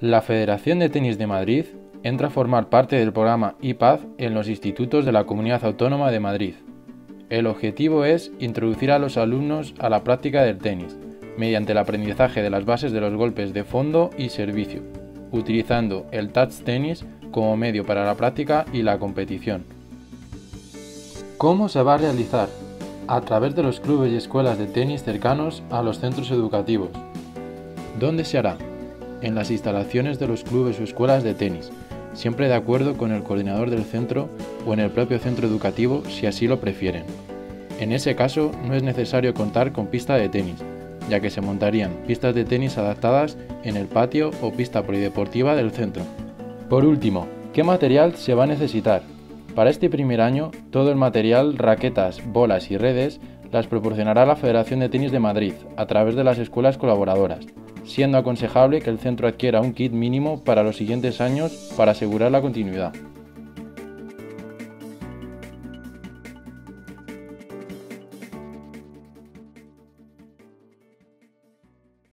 La Federación de Tenis de Madrid entra a formar parte del programa IPAD en los institutos de la Comunidad Autónoma de Madrid. El objetivo es introducir a los alumnos a la práctica del tenis, mediante el aprendizaje de las bases de los golpes de fondo y servicio, utilizando el touch tenis como medio para la práctica y la competición. ¿Cómo se va a realizar? A través de los clubes y escuelas de tenis cercanos a los centros educativos. ¿Dónde se hará? En las instalaciones de los clubes o escuelas de tenis, siempre de acuerdo con el coordinador del centro o en el propio centro educativo si así lo prefieren. En ese caso no es necesario contar con pista de tenis, ya que se montarían pistas de tenis adaptadas en el patio o pista polideportiva del centro. Por último, ¿qué material se va a necesitar? Para este primer año, todo el material, raquetas, bolas y redes las proporcionará la Federación de Tenis de Madrid a través de las escuelas colaboradoras siendo aconsejable que el centro adquiera un kit mínimo para los siguientes años para asegurar la continuidad.